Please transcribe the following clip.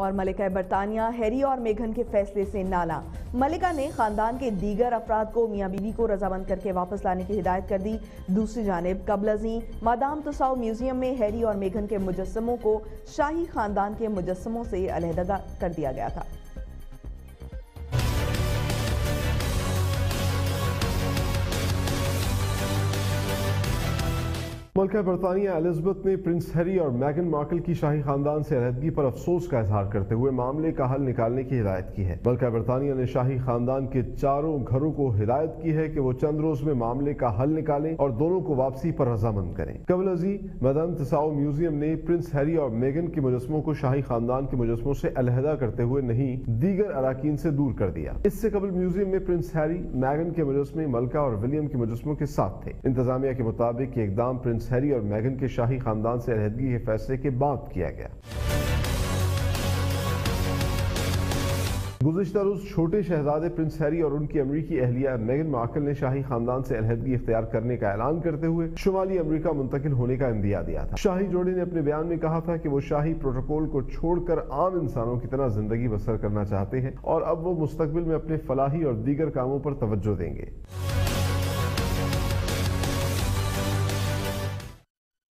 اور ملکہ برطانیہ، ہیری اور میگھن کے فیصلے سے نالا۔ ملکہ نے خاندان کے دیگر افراد کو میاں بیوی کو رضامند کر کے واپس لانے کی ہدایت کر دی۔ دوسری جانب، قبل ازیں مادام تساؤ میوزیم میں ہیری اور میگھن کے مجسموں کو شاہی خاندان کے مجسموں سے علیحدہ کر دیا گیا تھا۔ ملکہ برطانیہ الزبتھ نے پرنس ہیری اور میگن مارکل کی شاہی خاندان سے علیحدگی پر افسوس کا اظہار کرتے ہوئے معاملے کا حل نکالنے کی ہدایت کی ہے۔ ملکہ برطانیہ نے شاہی خاندان کے چاروں گھروں کو ہدایت کی ہے کہ وہ چند روز میں معاملے کا حل نکالیں اور دونوں کو واپسی پر رضامند کریں۔ قبل ازی میدان تساؤ میوزیم نے پرنس ہیری اور میگن کے مجسموں کو شاہی خاندان کے مجسموں سے علیحدہ کرتے ہوئے نہیں، دیگر اراکین سے دور کر دیا۔ اس سے قبل میوزیم میں پرنس ہیری، میگن کے مجسمے، ملکہ اور ولیم کے مجسموں کے ساتھ تھے۔ انتظامیہ کے مطابق یہ اقدام پرنس ہیری اور میگن کے شاہی خاندان سے علیحدگی کے فیصلے کے بعد کیا گیا۔ گزشتہ روز چھوٹے شہزادے پرنس ہیری اور ان کی امریکی اہلیہ میگن مارکل نے شاہی خاندان سے علیحدگی اختیار کرنے کا اعلان کرتے ہوئے شمالی امریکہ منتقل ہونے کا اندیا دیا تھا۔ شاہی جوڑے نے اپنے بیان میں کہا تھا کہ وہ شاہی پروٹوکول کو چھوڑ کر عام انسانوں کی طرح زندگی بسر کرنا چاہتے ہیں اور اب وہ مستقبل میں اپنے فلاحی اور دیگر کاموں پر توجہ دیں گے۔